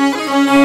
Música